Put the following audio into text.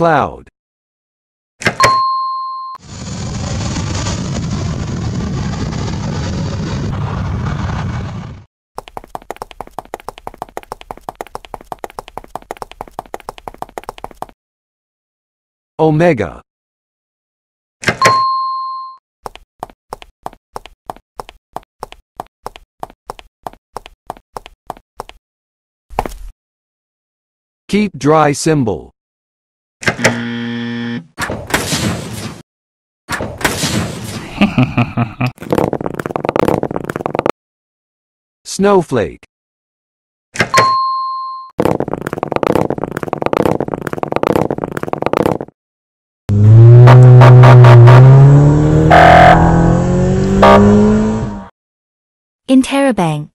cloud, omega, keep dry symbol, snowflake, Interrobang